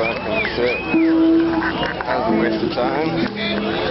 back and. That was a waste of time.